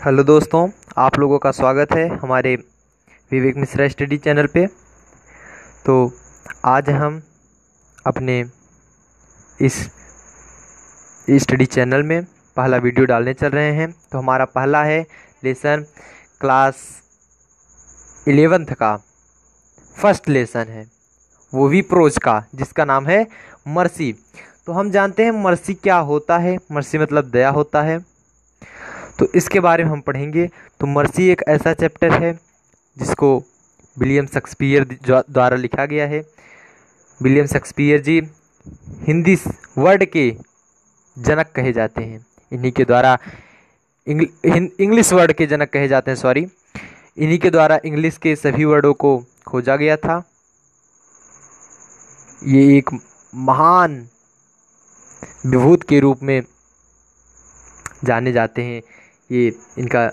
Hello दोस्तों, आप लोगों का स्वागत है हमारे विवेक मिश्रा स्टडी चैनल पे। तो आज हम अपने इस स्टडी चैनल में पहला वीडियो डालने चल रहे हैं। तो हमारा पहला है लेसन क्लास इलेवेंथ का, फ़र्स्ट लेसन है, वो भी प्रोज का, जिसका नाम है मर्सी। तो हम जानते हैं मर्सी क्या होता है, मर्सी मतलब दया होता है। तो इसके बारे में हम पढ़ेंगे। तो मर्सी एक ऐसा चैप्टर है, जिसको विलियम शेक्सपियर द्वारा लिखा गया है। William Shakespeare ji Hindi word के जनक कहे जाते हैं। इन्हीं के द्वारा इंग्लिश वर्ड के जनक कहे जाते हैं, सॉरी। इन्हीं के द्वारा इंग्लिश के सभी वर्डों को खोजा गया था। ये एक महान विभूत के रूप में जाने जाते हैं। ये इनका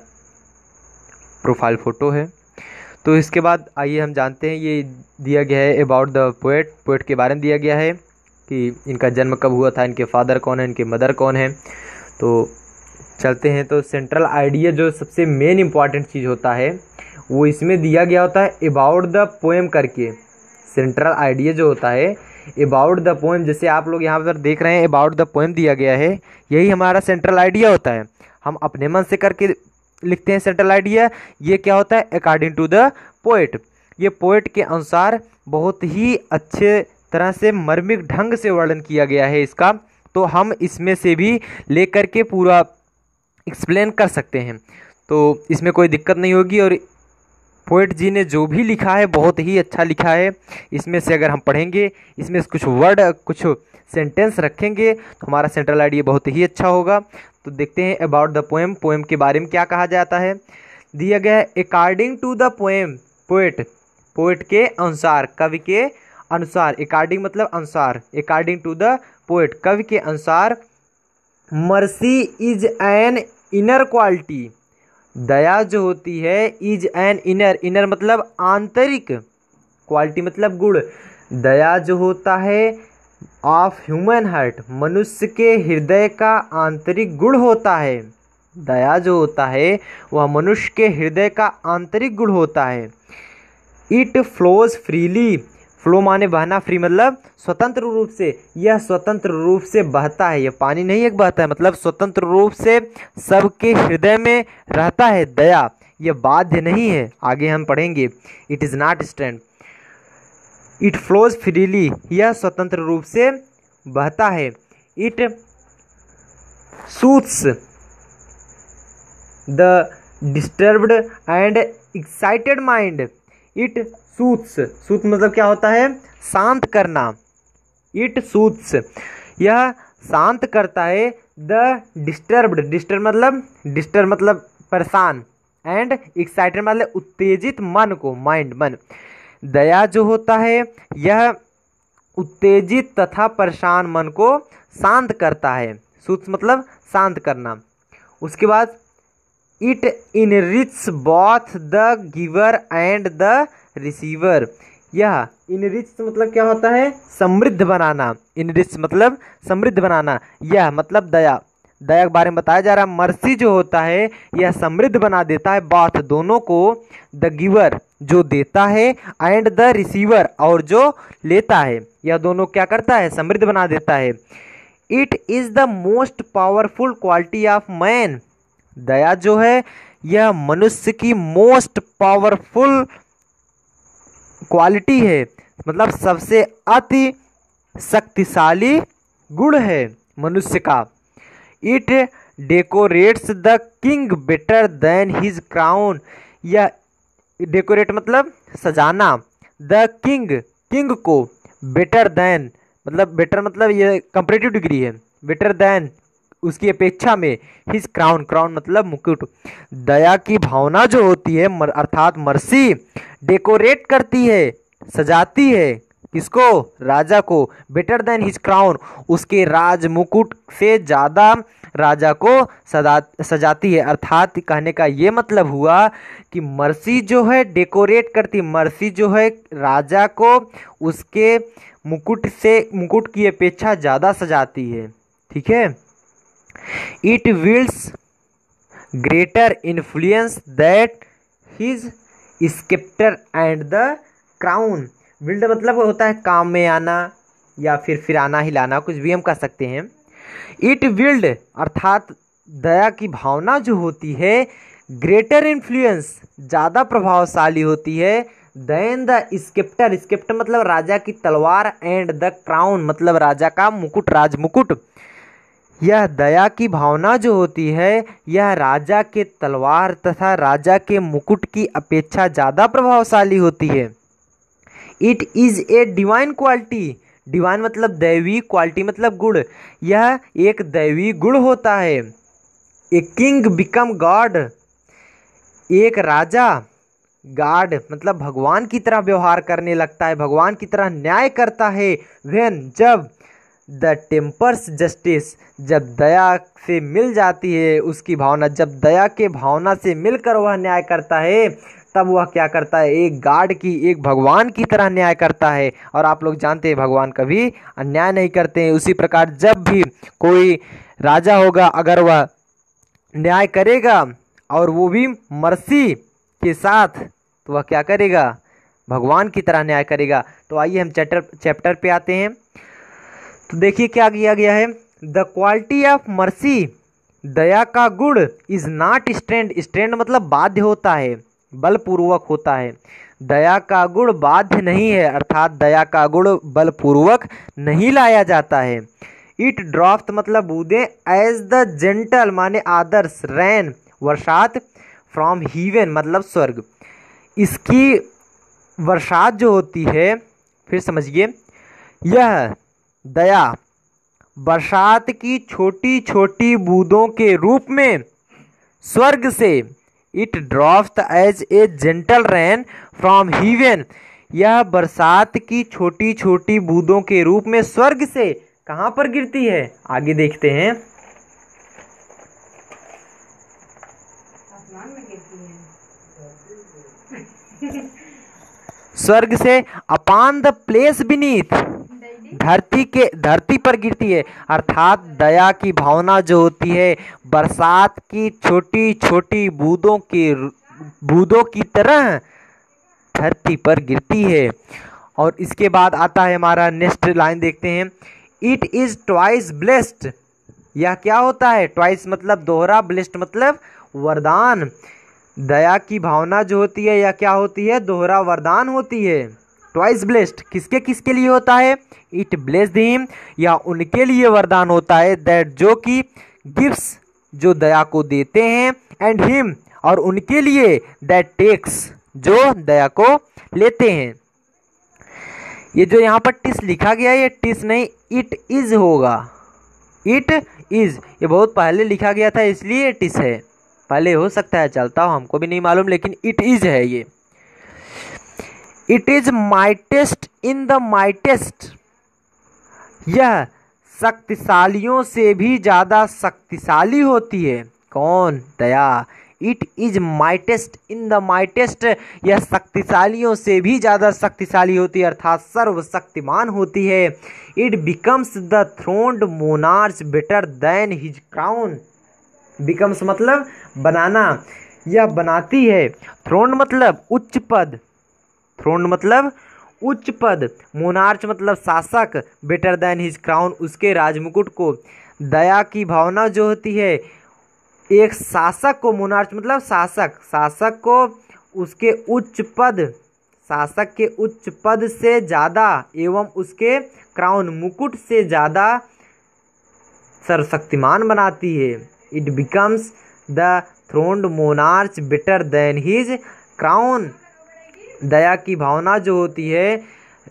प्रोफ़ाइल फ़ोटो है। तो इसके बाद आइए हम जानते हैं, ये दिया गया है अबाउट द पोएट पोएट के बारे में दिया गया है कि इनका जन्म कब हुआ था, इनके फादर कौन है, इनके मदर कौन है। तो चलते हैं तो सेंट्रल आइडिया जो सबसे मेन इंपॉर्टेंट चीज़ होता है, वो इसमें दिया गया होता है अबाउट द पोएम करके। सेंट्रल आइडिया जो होता है अबाउट द पोएम जैसे आप लोग यहाँ पर देख रहे हैं अबाउट द पोएम दिया गया है, यही हमारा सेंट्रल आइडिया होता है। हम अपने मन से करके लिखते हैं सेंट्रल आइडिया ये क्या होता है? अकॉर्डिंग टू द पोइट ये पोइट के अनुसार बहुत ही अच्छे तरह से मर्मिक ढंग से वर्णन किया गया है इसका। तो हम इसमें से भी लेकर के पूरा एक्सप्लेन कर सकते हैं। तो इसमें कोई दिक्कत नहीं होगी और पोइट जी ने जो भी लिखा है, बहुत ही अच्छा लिखा है। इसमें से अगर हम पढ़ेंगे, इसमें कुछ वर्ड कुछ सेंटेंस रखेंगे तो हमारा सेंट्रल आइडिया बहुत ही अच्छा होगा। तो देखते हैं अबाउट द पोएम पोएम के बारे में क्या कहा जाता है। दिया गया है according to the poem poet poet के अनुसार, कवि के अनुसार अकॉर्डिंग मतलब अनुसार अकॉर्डिंग टू द पोएट कवि के अनुसार mercy is an inner quality दया जो होती है इज़ एन इनर इनर मतलब आंतरिक क्वालिटी मतलब गुण, दया जो होता है ऑफ़ ह्यूमन हार्ट, मनुष्य के हृदय का आंतरिक गुण होता है। दया जो होता है, वह मनुष्य के हृदय का आंतरिक गुण होता है। इट फ्लोज फ्रीली फ्लो माने बहना फ्री मतलब स्वतंत्र रूप से। यह स्वतंत्र रूप से बहता है। यह पानी नहीं एक बहता है मतलब स्वतंत्र रूप से सबके हृदय में रहता है दया। यह बाध्य नहीं है। आगे हम पढ़ेंगे। It is not strained it flows freely यह स्वतंत्र रूप से बहता है। It soothes the disturbed and excited mind it soothes soothe मतलब क्या होता है? शांत करना। इट सूट्स यह शांत करता है द डिस्टर्ब्ड डिस्टर्ब मतलब डिस्टर्ब मतलब परेशान एंड एक्साइटेड मतलब उत्तेजित मन को माइंड मन। दया जो होता है, यह उत्तेजित तथा परेशान मन को शांत करता है। सूक्ष्म मतलब शांत करना। उसके बाद it enrich both the giver and the receiver यह इनरिच मतलब क्या होता है? समृद्ध बनाना। इनरिच मतलब समृद्ध बनाना। यह मतलब दया। दया के बारे में बताया जा रहा है, मर्सी जो होता है, यह समृद्ध बना देता है बात दोनों को द गिवर जो देता है एंड द रिसीवर और जो लेता है, यह दोनों क्या करता है, समृद्ध बना देता है। It is the most powerful quality of man दया जो है, यह मनुष्य की मोस्ट पावरफुल क्वालिटी है मतलब सबसे अति शक्तिशाली गुण है मनुष्य का। It decorates the king better than his crown यह डेकोरेट मतलब सजाना। द किंग किंग को बेटर देन मतलब बेटर मतलब ये कंपरेटिव डिग्री है। बेटर देन उसकी अपेक्षा में हिज क्राउन क्राउन मतलब मुकुट। दया की भावना जो होती है अर्थात मर्सी डेकोरेट करती है, सजाती है। किसको? राजा को। बेटर देन हिज क्राउन उसके राज मुकुट से ज़्यादा राजा को सजा सजाती है। अर्थात कहने का ये मतलब हुआ कि मर्सी जो है डेकोरेट करती। मर्सी जो है, राजा को उसके मुकुट से, मुकुट की अपेक्षा ज़्यादा सजाती है। ठीक है? It wields greater influence that his sceptre and the crown wield मतलब होता है काम में आना या फिर फिर आना हिलाना, कुछ भी हम कह सकते हैं। इट विल्ड अर्थात दया की भावना जो होती है ग्रेटर इन्फ्लुएंस ज़्यादा प्रभावशाली होती है। देन द स्केप्टर स्केप्टर मतलब राजा की तलवार एंड द क्राउन मतलब राजा का मुकुट राज मुकुट यह दया की भावना जो होती है, यह राजा के तलवार तथा राजा के मुकुट की अपेक्षा ज़्यादा प्रभावशाली होती है। It is a divine quality. Divine मतलब दैवी, क्वालिटी मतलब गुण यह एक दैवी गुण होता है। A king become god. एक राजा गाड मतलब भगवान की तरह व्यवहार करने लगता है, भगवान की तरह न्याय करता है। वेन जब द टेम्पर्स जस्टिस जब दया से मिल जाती है, उसकी भावना, जब दया के भावना से मिलकर वह न्याय करता है तब वह क्या करता है? एक गार्ड की, एक भगवान की तरह न्याय करता है। और आप लोग जानते हैं, भगवान कभी अन्याय नहीं करते हैं। उसी प्रकार जब भी कोई राजा होगा, अगर वह न्याय करेगा और वो भी मर्सी के साथ तो वह क्या करेगा? भगवान की तरह न्याय करेगा। तो आइए हम चैप्टर चैप्टर पे आते हैं। तो देखिए क्या किया गया है। द क्वालिटी ऑफ़ मर्सी, दया का गुण, इज़ नॉट स्ट्रेंड स्ट्रेंड मतलब बाध्य होता है। बलपूर्वक होता है। दया का गुण बाध्य नहीं है, अर्थात दया का गुण बलपूर्वक नहीं लाया जाता है। इट ड्रॉफ्ट मतलब बूंदे एज द जेंटल माने आदर्श, रैन वर्षात फ्रॉम हीवन मतलब स्वर्ग। इसकी वर्षात जो होती है, फिर समझिए, यह दया, बरसात की छोटी छोटी बूंदों के रूप में स्वर्ग से it droppeth as a gentle rain from heaven यह बरसात की छोटी छोटी बूंदों के रूप में स्वर्ग से कहाँ पर गिरती है? आगे देखते हैं। स्वर्ग से अपान द प्लेस बीनीथ धरती के, धरती पर गिरती है। अर्थात दया की भावना जो होती है, बरसात की छोटी छोटी बूंदों के बूंदों की तरह धरती पर गिरती है। और इसके बाद आता है हमारा नेक्स्ट लाइन देखते हैं। इट इज़ ट्वाइस ब्लेस्ड यह क्या होता है? ट्वाइस मतलब दोहरा ब्लेस्ड मतलब वरदान। दया की भावना जो होती है या क्या होती है? दोहरा वरदान होती है। ट्वाइस ब्लेस्ड किसके किसके लिए होता है? इट ब्लेस हिम या उनके लिए वरदान होता है दैट जो कि गिफ्ट्स जो दया को देते हैं एंड हिम और उनके लिए दैट टेक्स जो दया को लेते हैं। ये जो यहाँ पर टिस लिखा गया है, ये टिस नहीं इट इज़ होगा। इट इज़ ये बहुत पहले लिखा गया था, इसलिए टिस है। पहले हो सकता है, चलता हो, हमको भी नहीं मालूम, लेकिन इट इज़ है ये। It is mightiest in the mightiest यह शक्तिशालियों से भी ज़्यादा शक्तिशाली होती है। कौन? दया। It is mightiest in the mightiest यह शक्तिशालियों से भी ज़्यादा शक्तिशाली होती है, अर्थात सर्वशक्तिमान होती है। It becomes the throned monarch better than his crown becomes मतलब बनाना। यह बनाती है। थ्रोन मतलब उच्च पद। थ्रोन मतलब उच्च पद, मोनार्च मतलब शासक बेटर देन हिज क्राउन उसके राजमुकुट को। दया की भावना जो होती है, एक शासक को, मोनार्च मतलब शासक शासक को उसके उच्च पद, शासक के उच्च पद से ज़्यादा एवं उसके क्राउन मुकुट से ज़्यादा सर्वशक्तिमान बनाती है। It becomes the throned monarch better than his crown दया की भावना जो होती है,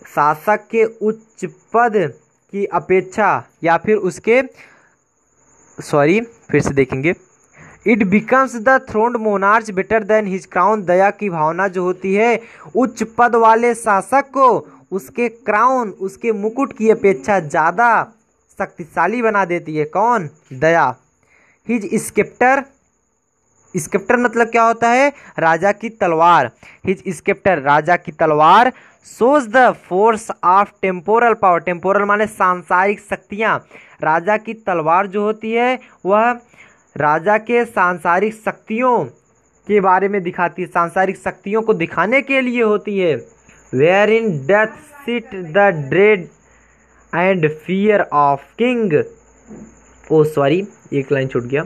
शासक के उच्च पद की अपेक्षा या फिर उसके सॉरी फिर से देखेंगे। It becomes the throned monarch better than his crown दया की भावना जो होती है, उच्च पद वाले शासक को उसके क्राउन उसके मुकुट की अपेक्षा ज़्यादा शक्तिशाली बना देती है। कौन? दया। हिज स्केप्टर स्केप्टर मतलब क्या होता है? राजा की तलवार। हिज स्केप्टर राजा की तलवार shows the force of temporal power temporal माने सांसारिक शक्तियाँ। राजा की तलवार जो होती है, वह राजा के सांसारिक शक्तियों के बारे में दिखाती है। सांसारिक शक्तियों को दिखाने के लिए होती है। Wherein doth sit the dread and fear of king oh sorry एक लाइन छूट गया।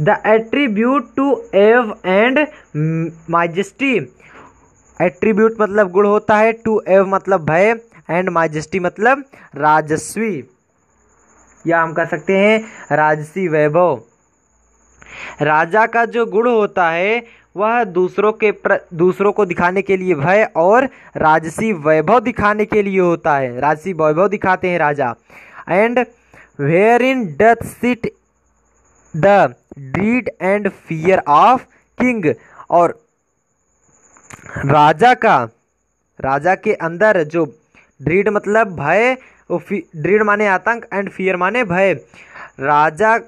The attribute to awe and majesty attribute मतलब गुण होता है टू एव मतलब भय एंड माइजेस्टी मतलब राजस्वी। या हम कह सकते हैं राजसी वैभव। राजा का जो गुण होता है वह दूसरों के प्र, दूसरों को दिखाने के लिए भय और राजसी वैभव दिखाने के लिए होता है। राजसी वैभव दिखाते हैं राजा। And wherein doth sit the dread and fear of king और राजा का, राजा के अंदर जो ड्रीड मतलब भय ड्रीड माने आतंक एंड फियर माने भय। राजा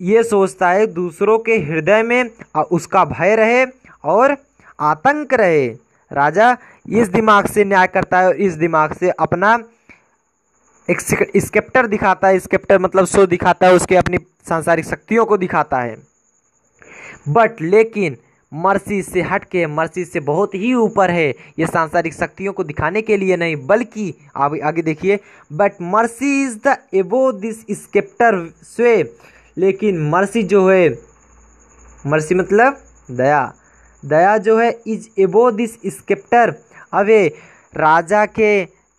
ये सोचता है दूसरों के हृदय में उसका भय रहे और आतंक रहे। राजा इस दिमाग से न्याय करता है और इस दिमाग से अपना एक स्केप्टर दिखाता है स्केप्टर मतलब शो दिखाता है, उसके अपनी सांसारिक शक्तियों को दिखाता है। बट लेकिन मर्सी से हट के मर्सी से बहुत ही ऊपर है, ये सांसारिक शक्तियों को दिखाने के लिए नहीं, बल्कि आगे आगे देखिए but mercy is the above this sceptre sway लेकिन मर्सी जो है मर्सी मतलब दया। दया जो है इज़ एबो दिस स्केप्टर अवे राजा के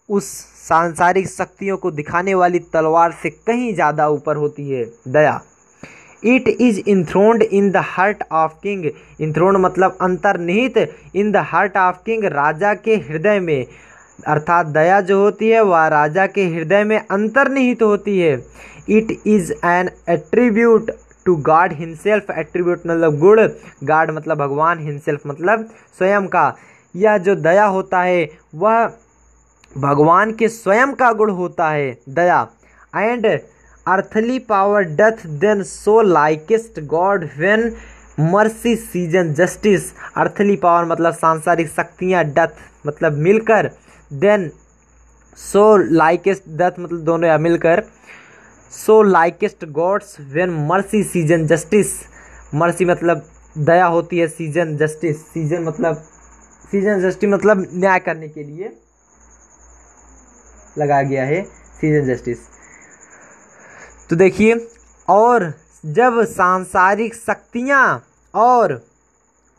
उस सांसारिक शक्तियों को दिखाने वाली तलवार से कहीं ज़्यादा ऊपर होती है, दया। It is enthroned in the heart of king enthroned मतलब अंतर्निहित in the heart of king राजा के हृदय में। अर्थात दया जो होती है, वह राजा के हृदय में अंतर्निहित होती है। It is an attribute to God himself attribute मतलब गुण। गॉड मतलब भगवान हिमसेल्फ मतलब स्वयं का। यह जो दया होता है, वह भगवान के स्वयं का गुण होता है, दया। And earthly power doth then show likest God when mercy seasons justice earthly power मतलब सांसारिक शक्तियाँ डथ मतलब मिलकर देन सो लाइकेस्ट डथ मतलब दोनों या मिलकर show likest God's when mercy seasons justice mercy मतलब दया होती है सीज़न जस्टिस सीज़न मतलब सीज़न जस्टिस मतलब न्याय करने के लिए। लगाया गया है सीज़न जस्टिस तो देखिए, और जब सांसारिक शक्तियाँ और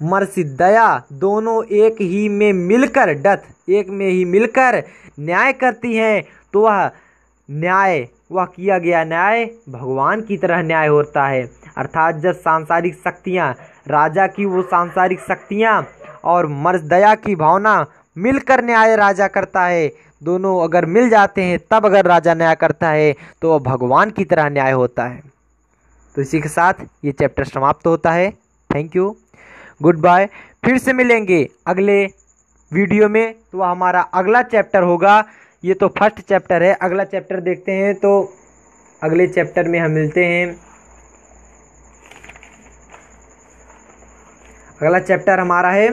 मर्सी दया दोनों एक ही में मिलकर, डथ एक में ही मिलकर न्याय करती हैं तो वह न्याय, वह किया गया न्याय भगवान की तरह न्याय होता है। अर्थात जब सांसारिक शक्तियाँ, राजा की वो सांसारिक शक्तियाँ और मर्ज दया की भावना मिलकर न्याय राजा करता है। दोनों अगर मिल जाते हैं, तब अगर राजा न्याय करता है तो वह भगवान की तरह न्याय होता है। तो इसी के साथ ये चैप्टर समाप्त होता है। थैंक यू गुड बाय फिर से मिलेंगे अगले वीडियो में। तो हमारा अगला चैप्टर होगा। ये तो फ़र्स्ट चैप्टर है। अगला चैप्टर देखते हैं। तो अगले चैप्टर में हम मिलते हैं। अगला चैप्टर हमारा है,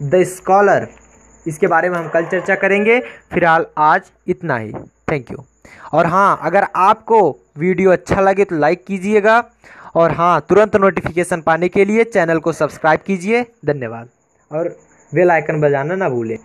द स्कॉलर। इसके बारे में हम कल चर्चा करेंगे। फ़िलहाल आज इतना ही। थैंक यू और हाँ अगर आपको वीडियो अच्छा लगे तो लाइक कीजिएगा। और हाँ तुरंत नोटिफिकेशन पाने के लिए चैनल को सब्सक्राइब कीजिए। धन्यवाद। और बेल आइकन बजाना ना भूलें।